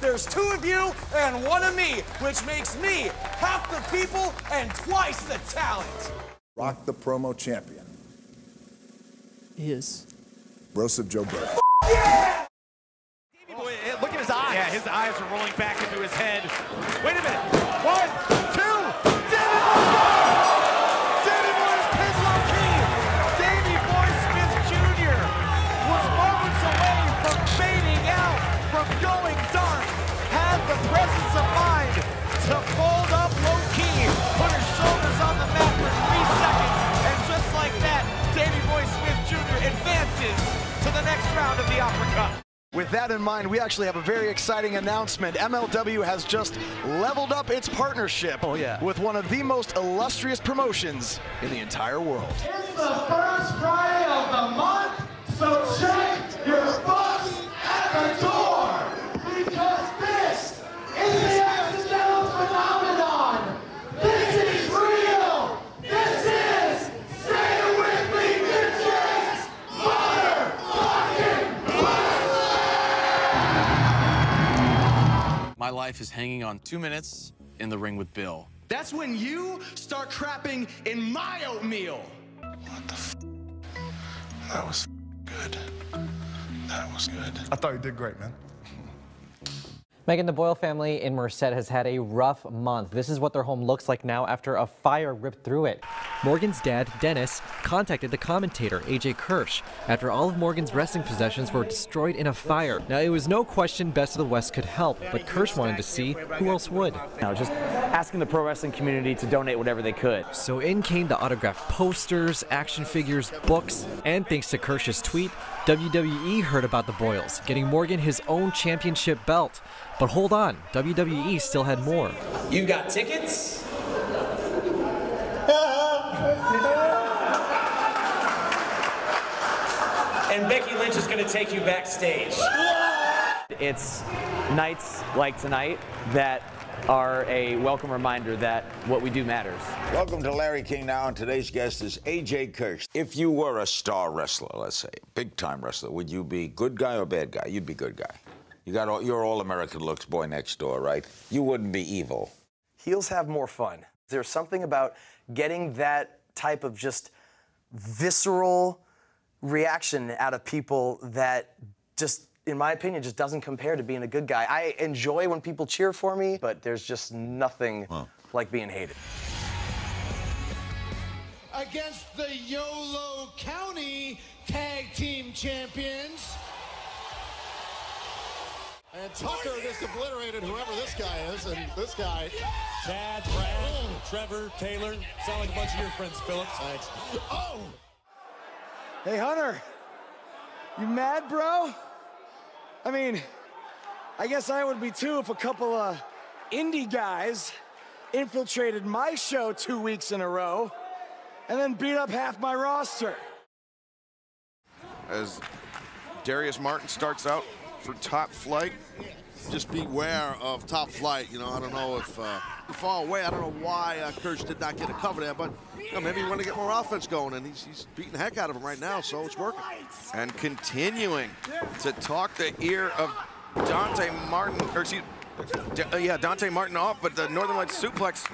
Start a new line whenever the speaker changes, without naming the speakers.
there's two of you and one of me, which makes me half the people and twice the talent.
Rock the promo champion,
Is.
Broseph Joe Brody.
Boy, eh, look at his eyes.
Yeah, his eyes are rolling back into his head.
Wait round of the Opera Cup.
With that in mind, we actually have a very exciting announcement. MLW has just leveled up its partnership
Oh, yeah.
with one of the most illustrious promotions in the entire world.
It's the first Friday of the month,
My life is hanging on two minutes in the ring with Bill.
That's when you start crapping in my oatmeal. What the f?
That was good. That was good.
I thought you did great, man.
Megan, the Boyle family in Merced has had a rough month. This is what their home looks like now after a fire ripped through it. Morgan's dad, Dennis, contacted the commentator, AJ Kirsch, after all of Morgan's wrestling possessions were destroyed in a fire. Now, it was no question Best of the West could help, but Kirsch wanted to see who else would.
Now, just asking the pro wrestling community to donate whatever they could.
So in came the autographed posters, action figures, books, and thanks to Kirsch's tweet, WWE heard about the Boyles, getting Morgan his own championship belt. But hold on, WWE still had more.
You got tickets? and Becky Lynch is going to take you backstage.
It's nights like tonight that are a welcome reminder that what we do matters.
Welcome to Larry King Now, and today's guest is AJ Kirsch. If you were a star wrestler, let's say, big time wrestler, would you be good guy or bad guy? You'd be good guy. You got all, your all American looks, boy next door, right? You wouldn't be evil.
Heels have more fun. There's something about getting that type of just visceral reaction out of people that just in my opinion just doesn't compare to being a good guy. I enjoy when people cheer for me, but there's just nothing like being hated.
against the Yolo County Tag Team Champions. And Tucker just obliterated whoever this guy is, and this guy.
Chad, Brad, Trevor, Taylor. Sound like a bunch of your friends, Phillips.
Thanks. Oh!
Hey, Hunter. You mad, bro? I mean, I guess I would be too if a couple of indie guys infiltrated my show two weeks in a row and then beat up half my roster.
As Darius Martin starts out for top flight,
just beware of top flight. You know, I don't know if uh, far away. I don't know why uh, Kirsch did not get a cover there, but you know, maybe he wanted to get more offense going, and he's, he's beating the heck out of him right now, so it's working.
and continuing to talk the ear of Dante Martin, or excuse, yeah, Dante Martin off, but the Northern Lights suplex